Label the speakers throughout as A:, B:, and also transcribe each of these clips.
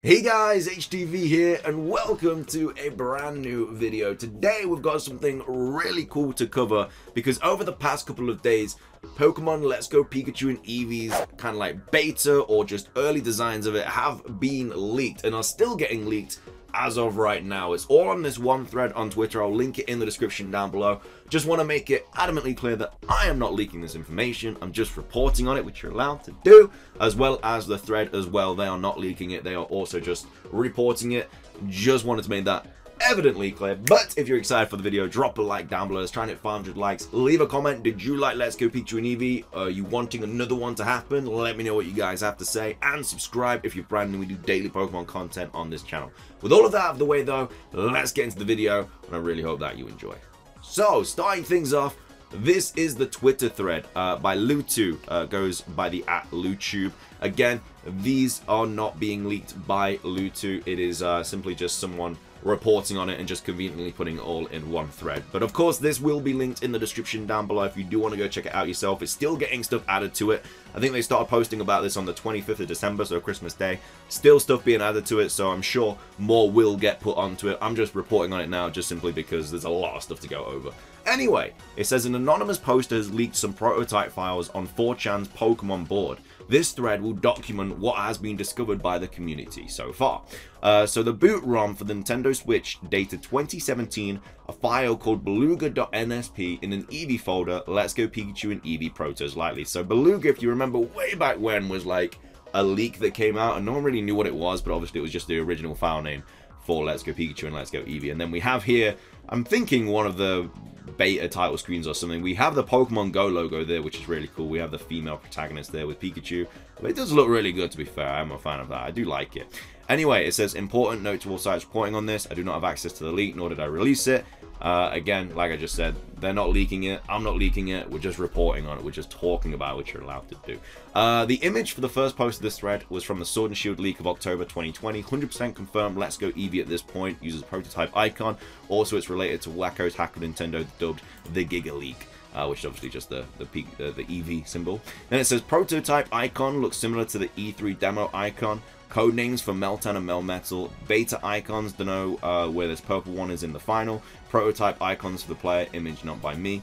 A: Hey guys, HDvee here and welcome to a brand new video. Today we've got something really cool to cover because over the past couple of days, Pokemon Let's Go Pikachu and Eevee's kind of like beta or just early designs of it have been leaked and are still getting leaked as of right now. It's all on this one thread on Twitter. I'll link it in the description down below. Just want to make it adamantly clear that I am not leaking this information. I'm just reporting on it, which you're allowed to do, as well as the thread as well. They are not leaking it. They are also just reporting it. Just wanted to make that evidently clear. But if you're excited for the video, drop a like down below. Let's try and hit 500 likes. Leave a comment. Did you like Let's Go Pikachu and Eevee? Are you wanting another one to happen? Let me know what you guys have to say. And subscribe if you're brand new. We do daily Pokemon content on this channel. With all of that out of the way though, let's get into the video. And I really hope that you enjoy. So, starting things off, this is the Twitter thread uh, by Lutu, uh, goes by the at Lewchube. Again, these are not being leaked by Lutu. It is uh, simply just someone reporting on it and just conveniently putting it all in one thread. But of course, this will be linked in the description down below if you do want to go check it out yourself. It's still getting stuff added to it. I think they started posting about this on the 25th of December, so Christmas Day. Still stuff being added to it, so I'm sure more will get put onto it. I'm just reporting on it now just simply because there's a lot of stuff to go over. Anyway, it says an anonymous poster has leaked some prototype files on 4chan's Pokemon board. This thread will document what has been discovered by the community so far. Uh, so the boot ROM for the Nintendo Switch dated 2017, a file called beluga.nsp in an Eevee folder, Let's Go Pikachu and Eevee Protos Lightly. So Beluga, if you remember way back when, was like a leak that came out and no one really knew what it was, but obviously it was just the original file name for Let's Go Pikachu and Let's Go Eevee. And then we have here, I'm thinking one of the beta title screens or something. We have the Pokemon Go logo there, which is really cool. We have the female protagonist there with Pikachu. But it does look really good, to be fair. I'm a fan of that. I do like it. Anyway, it says, important note to all sites reporting on this. I do not have access to the leak, nor did I release it. Uh, again, like I just said, they're not leaking it. I'm not leaking it. We're just reporting on it. We're just talking about what you're allowed to do. Uh, the image for the first post of this thread was from the Sword and Shield leak of October 2020. 100% confirmed Let's Go Eevee at this point. Uses prototype icon. Also, it's related to Wacko's hack of Nintendo dubbed the Giga Leak. Uh, which is obviously just the the, peak, uh, the Eevee symbol. Then it says prototype icon looks similar to the E3 demo icon. Code names for Meltan and Melmetal. Beta icons don't know uh, where this purple one is in the final. Prototype icons for the player, image not by me.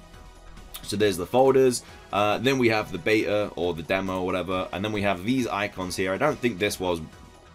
A: So there's the folders. Uh, then we have the beta or the demo or whatever. And then we have these icons here. I don't think this was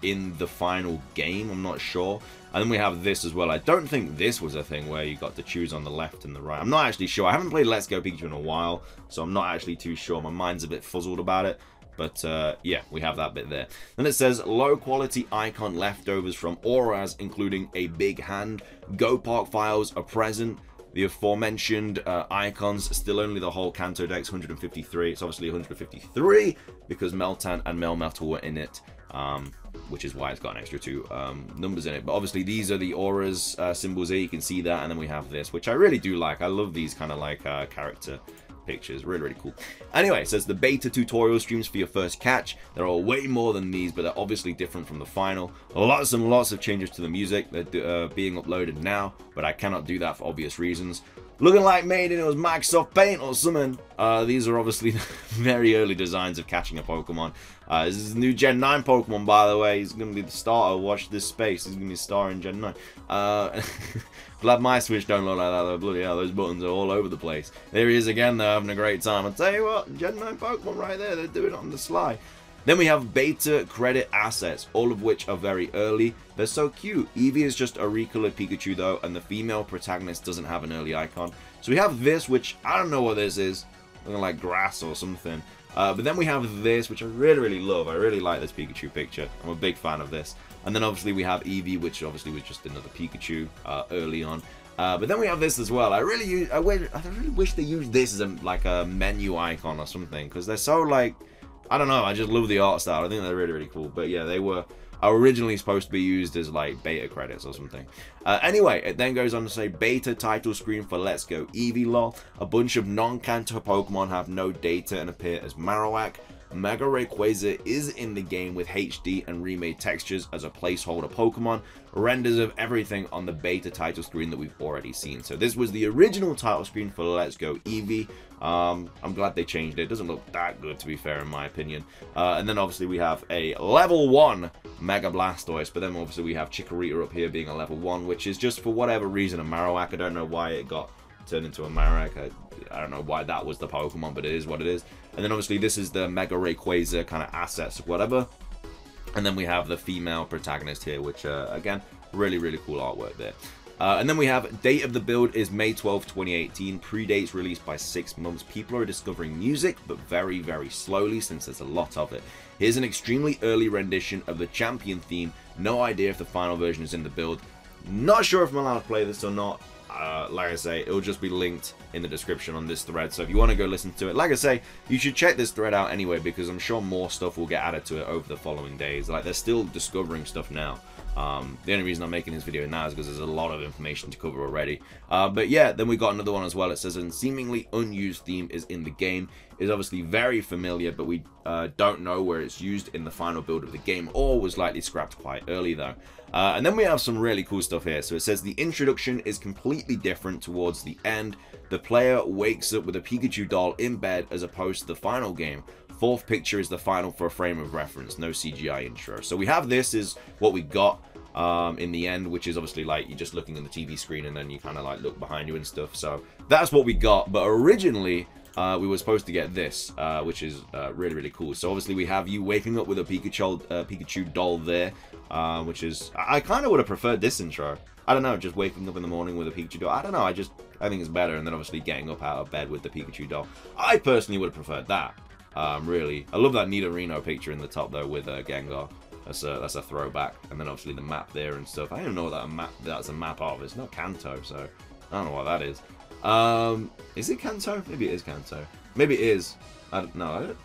A: in the final game. I'm not sure. And then we have this as well. I don't think this was a thing where you got to choose on the left and the right. I'm not actually sure. I haven't played Let's Go Pikachu in a while, so I'm not actually too sure. My mind's a bit fuzzled about it. But uh, yeah, we have that bit there. Then it says low quality icon leftovers from auras, including a big hand. Go Park files are present. The aforementioned uh, icons, still only the whole Kanto Dex 153. It's obviously 153 because Meltan and Melmetal were in it. Um, which is why it's got an extra two um, numbers in it. But obviously these are the auras uh, symbols here. You can see that, and then we have this, which I really do like. I love these kind of like uh, character pictures. Really, really cool. Anyway, it says the beta tutorial streams for your first catch. There are way more than these, but they're obviously different from the final. Lots and lots of changes to the music. They're uh, being uploaded now, but I cannot do that for obvious reasons. Looking like made in it was Microsoft Paint or something. Uh, these are obviously very early designs of catching a Pokemon. Uh, this is new Gen 9 Pokemon, by the way. He's going to be the starter. Watch this space. He's going to be star in Gen 9. Uh, glad my Switch don't look like that, though. Bloody hell, those buttons are all over the place. There he is again, though, having a great time. I'll tell you what, Gen 9 Pokemon right there. They're doing it on the sly. Then we have beta credit assets, all of which are very early. They're so cute. Eevee is just a recolored Pikachu though, and the female protagonist doesn't have an early icon. So we have this, which I don't know what this is. Looking like grass or something. Uh, but then we have this, which I really, really love. I really like this Pikachu picture. I'm a big fan of this. And then obviously we have Eevee, which obviously was just another Pikachu uh, early on. Uh, but then we have this as well. I really, use, I, I really wish they used this as a, like a menu icon or something, because they're so like I don't know. I just love the art style. I think they're really, really cool. But yeah, they were originally supposed to be used as like beta credits or something. Uh, anyway, it then goes on to say beta title screen for Let's Go Eevee lol. A bunch of non-Kanto Pokemon have no data and appear as Marowak. Mega Rayquaza is in the game with HD and remade textures as a placeholder Pokemon, renders of everything on the beta title screen that we've already seen. So this was the original title screen for Let's Go Eevee. Um, I'm glad they changed it. It doesn't look that good, to be fair, in my opinion. Uh, and then obviously we have a level 1 Mega Blastoise, but then obviously we have Chikorita up here being a level 1, which is just for whatever reason a Marowak. I don't know why it got turned into a Marowak. I, I don't know why that was the Pokemon, but it is what it is. And then obviously this is the Mega Rayquaza kind of assets, whatever. And then we have the female protagonist here, which, uh, again, really, really cool artwork there. Uh, and then we have date of the build is May 12, 2018. Predates released by six months. People are discovering music, but very, very slowly since there's a lot of it. Here's an extremely early rendition of the champion theme. No idea if the final version is in the build. Not sure if I'm allowed to play this or not uh, like I say, it'll just be linked in the description on this thread. So if you want to go listen to it, like I say, you should check this thread out anyway because I'm sure more stuff will get added to it over the following days. Like they're still discovering stuff now. Um, the only reason I'm making this video now is because there's a lot of information to cover already. Uh, but yeah, then we got another one as well. It says a seemingly unused theme is in the game. Is obviously very familiar, but we uh, don't know where it's used in the final build of the game or was likely scrapped quite early though. Uh, and then we have some really cool stuff here. So it says the introduction is completely different towards the end. The player wakes up with a Pikachu doll in bed as opposed to the final game. Fourth picture is the final for a frame of reference, no CGI intro. So we have this is what we got um, in the end, which is obviously like you're just looking at the TV screen and then you kind of like look behind you and stuff. So that's what we got. But originally, uh, we were supposed to get this, uh, which is uh, really, really cool. So obviously we have you waking up with a Pikachu, uh, Pikachu doll there, uh, which is... I, I kind of would have preferred this intro. I don't know, just waking up in the morning with a Pikachu doll. I don't know, I just... I think it's better, and then obviously getting up out of bed with the Pikachu doll. I personally would have preferred that, um, really. I love that Nidorino picture in the top, though, with uh, Gengar. That's a, that's a throwback. And then obviously the map there and stuff. I don't know what that map, that's a map of. It's not Kanto, so I don't know what that is. Um, is it Kanto? Maybe it is Kanto. Maybe it is. I don't know. I don't,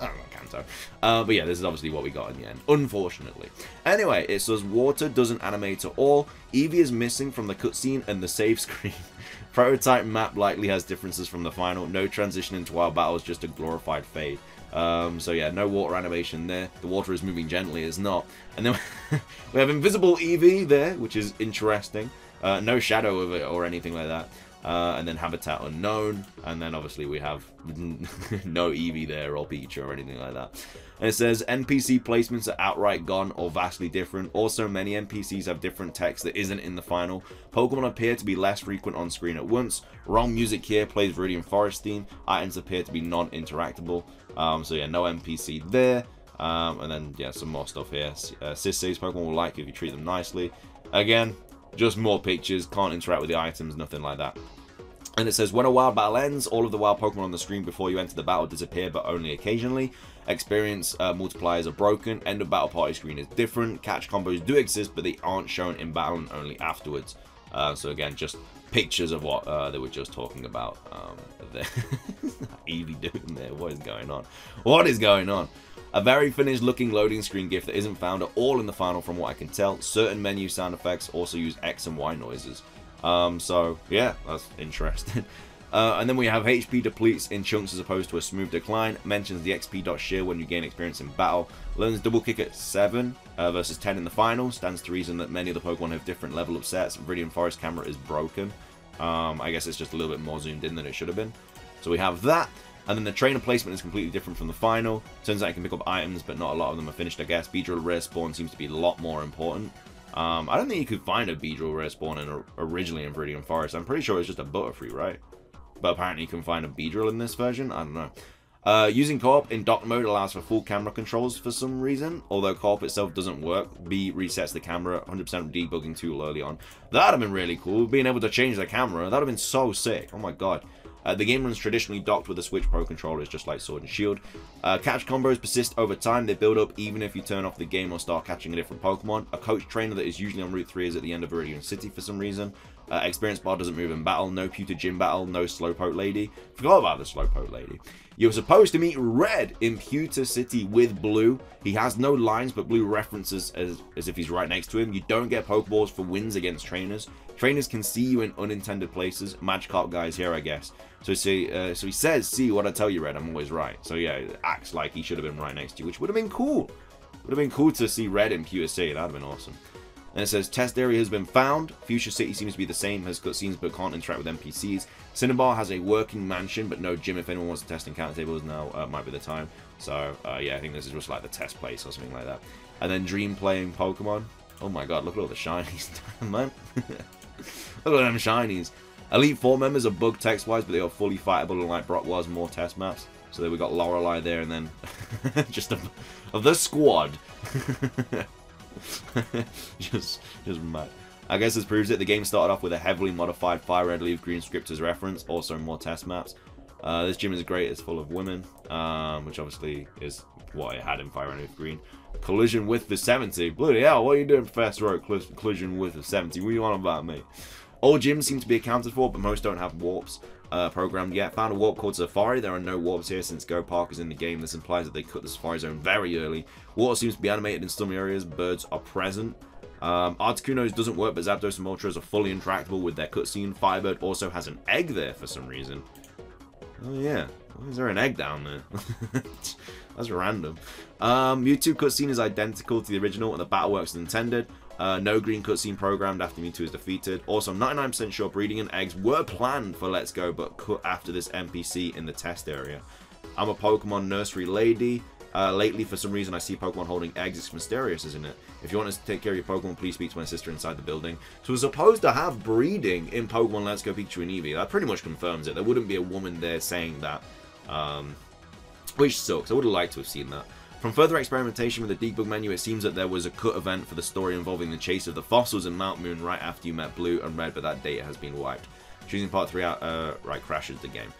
A: I don't know Kanto. Uh, but yeah, this is obviously what we got in the end, unfortunately. Anyway, it says water doesn't animate at all. Eevee is missing from the cutscene and the save screen. Prototype map likely has differences from the final. No transition into wild battles, just a glorified fade. Um, so yeah, no water animation there. The water is moving gently, it's not. And then we have invisible Eevee there, which is interesting. Uh, no shadow of it or anything like that. Uh, and then Habitat Unknown, and then obviously we have no Eevee there or Pikachu or anything like that. And it says NPC placements are outright gone or vastly different. Also, many NPCs have different text that isn't in the final. Pokemon appear to be less frequent on screen at once. Wrong music here plays Viridian Forest theme. Items appear to be non-interactable. Um, so yeah, no NPC there. Um, and then yeah, some more stuff here. Uh, Sis says Pokemon will like if you treat them nicely. Again, just more pictures, can't interact with the items, nothing like that. And it says, when a wild battle ends, all of the wild Pokemon on the screen before you enter the battle disappear, but only occasionally. Experience uh, multipliers are broken. End of battle party screen is different. Catch combos do exist, but they aren't shown in battle and only afterwards. Uh, so again, just pictures of what uh, they were just talking about. Um, doing there. What is going on? What is going on? A very finished looking loading screen GIF that isn't found at all in the final from what I can tell. Certain menu sound effects also use X and Y noises. Um, so, yeah, that's interesting. Uh, and then we have HP depletes in chunks as opposed to a smooth decline. Mentions the XP when you gain experience in battle. Learns double kick at 7 uh, versus 10 in the final. Stands to reason that many of the Pokemon have different level up sets. Viridian Forest camera is broken. Um, I guess it's just a little bit more zoomed in than it should have been. So we have that. And then the trainer placement is completely different from the final. Turns out you can pick up items, but not a lot of them are finished, I guess. Beedrill Rare Spawn seems to be a lot more important. Um, I don't think you could find a Beedrill Rare Spawn in, originally in Viridian Forest. I'm pretty sure it's just a Butterfree, right? But apparently you can find a Beedrill in this version. I don't know. Uh, using co-op in dock mode allows for full camera controls for some reason, although co-op itself doesn't work. B resets the camera, 100% debugging tool early on. That'd have been really cool, being able to change the camera. That'd have been so sick. Oh my god. Uh, the game runs traditionally docked with a Switch Pro controllers, just like Sword and Shield. Uh, catch combos persist over time. They build up even if you turn off the game or start catching a different Pokemon. A coach trainer that is usually on Route 3 is at the end of Viridian City for some reason. Uh, experience bar doesn't move in battle. No Pewter Gym battle. No Slowpoke Lady. Forgot about the Slowpoke Lady. You're supposed to meet Red in Pewter City with Blue. He has no lines, but Blue references as, as if he's right next to him. You don't get Pokeballs for wins against trainers. Trainers can see you in unintended places. Magikarp guys here, I guess. So see, uh, so he says, "See what I tell you, Red. I'm always right." So yeah, acts like he should have been right next to you, which would have been cool. Would have been cool to see Red in Pewter City. That'd have been awesome. And it says test area has been found. Pewter City seems to be the same, has cutscenes but can't interact with NPCs. Cinnabar has a working mansion but no gym. If anyone wants to test encounter tables now, uh, might be the time. So uh, yeah, I think this is just like the test place or something like that. And then Dream playing Pokemon. Oh my god, look at all the shinies, man. look at them shinies. Elite Four members are bug text-wise, but they are fully fightable like Brock was more test maps. So then we got Lorelei there, and then just a, of the squad. just, just mad. I guess this proves it. The game started off with a heavily modified Fire Red Leaf Green script as reference, also more test maps. Uh, this gym is great, it's full of women, um, which obviously is what it had in Fire Red Leaf Green. Collision with the 70. Bloody hell, what are you doing, Professor Oak? Collision with the 70. What are you on about, me? All gyms seem to be accounted for, but most don't have warps uh, programmed yet. Found a warp called Safari. There are no warps here since Go Park is in the game. This implies that they cut the Safari Zone very early. Water seems to be animated in some areas. Birds are present. Um, Articuno's doesn't work, but Zapdos and Moltres are fully interactable with their cutscene. Firebird also has an egg there for some reason. Oh yeah, why is there an egg down there? That's random. Um, Mewtwo cutscene is identical to the original, and the battle works as intended. Uh, no green cutscene programmed after Mewtwo is defeated. Also, I'm 99% sure breeding and eggs were planned for Let's Go, but cut after this NPC in the test area. I'm a Pokemon nursery lady. Uh, lately, for some reason, I see Pokemon holding eggs. It's mysterious, isn't it? If you want to take care of your Pokemon, please speak to my sister inside the building. So we're supposed to have breeding in Pokemon Let's Go Pikachu and Eevee. That pretty much confirms it. There wouldn't be a woman there saying that. Um, which sucks. I would have liked to have seen that. From further experimentation with the debug menu, it seems that there was a cut event for the story involving the chase of the fossils in Mount Moon right after you met Blue and Red, but that data has been wiped. Choosing part 3 out, uh, right, crashes the game.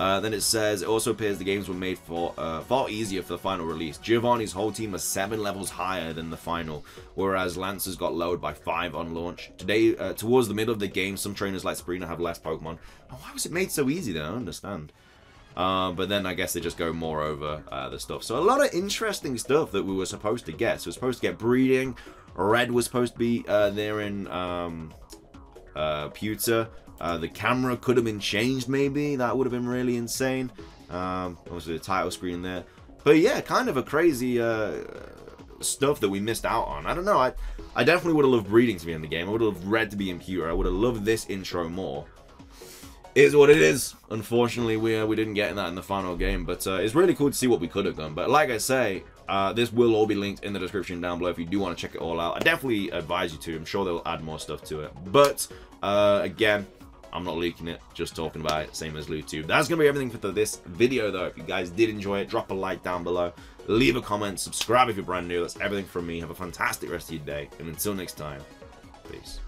A: Uh, then it says, it also appears the games were made for uh, far easier for the final release. Giovanni's whole team was 7 levels higher than the final, whereas Lance's got lowered by 5 on launch. Today, uh, towards the middle of the game, some trainers like Sabrina have less Pokemon. Oh, why was it made so easy then? I don't understand. Uh, but then I guess they just go more over uh, the stuff. So a lot of interesting stuff that we were supposed to get. So we're supposed to get breeding. Red was supposed to be uh, there in um, uh, Pewter. Uh, the camera could have been changed maybe. That would have been really insane. Um, obviously the title screen there. But yeah, kind of a crazy uh, stuff that we missed out on. I don't know. I, I definitely would have loved breeding to be in the game. I would have loved Red to be in Pewter. I would have loved this intro more is what it is. Unfortunately, we uh, we didn't get in that in the final game, but uh, it's really cool to see what we could have done. But like I say, uh, this will all be linked in the description down below if you do want to check it all out. I definitely advise you to. I'm sure they'll add more stuff to it. But uh, again, I'm not leaking it, just talking about it, same as Lewchube. That's going to be everything for this video, though. If you guys did enjoy it, drop a like down below, leave a comment, subscribe if you're brand new. That's everything from me. Have a fantastic rest of your day, and until next time, peace.